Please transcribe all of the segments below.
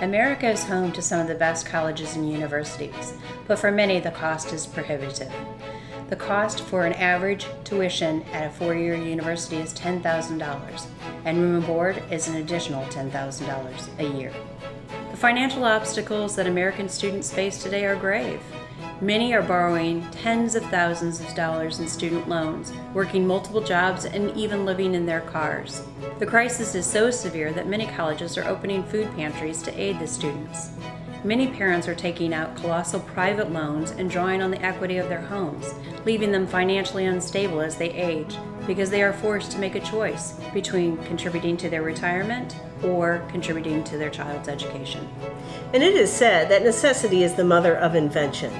America is home to some of the best colleges and universities, but for many the cost is prohibitive. The cost for an average tuition at a four year university is $10,000, and room and board is an additional $10,000 a year. Financial obstacles that American students face today are grave. Many are borrowing tens of thousands of dollars in student loans, working multiple jobs, and even living in their cars. The crisis is so severe that many colleges are opening food pantries to aid the students. Many parents are taking out colossal private loans and drawing on the equity of their homes, leaving them financially unstable as they age because they are forced to make a choice between contributing to their retirement or contributing to their child's education. And it is said that necessity is the mother of invention.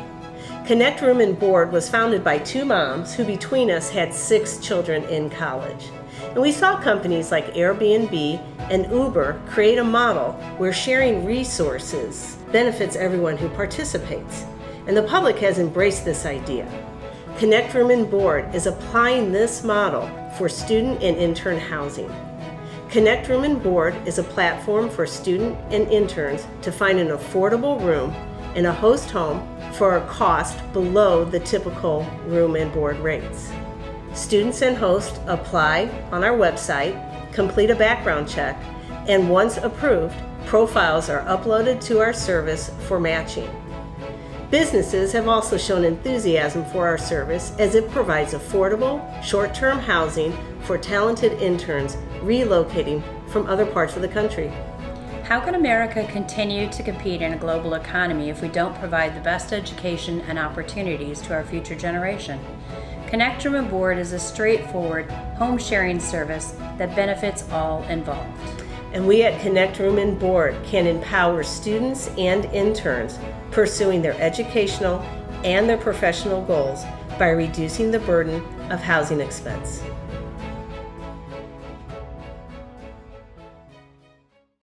Connect Room and Board was founded by two moms who between us had six children in college. And we saw companies like Airbnb and Uber create a model where sharing resources benefits everyone who participates. And the public has embraced this idea. Connect Room and Board is applying this model for student and intern housing. Connect Room and Board is a platform for student and interns to find an affordable room in a host home for a cost below the typical room and board rates. Students and hosts apply on our website, complete a background check, and once approved, profiles are uploaded to our service for matching. Businesses have also shown enthusiasm for our service as it provides affordable, short term housing for talented interns relocating from other parts of the country. How can America continue to compete in a global economy if we don't provide the best education and opportunities to our future generation? Connect Room and Board is a straightforward home sharing service that benefits all involved. And we at Connect Room and Board can empower students and interns pursuing their educational and their professional goals by reducing the burden of housing expense.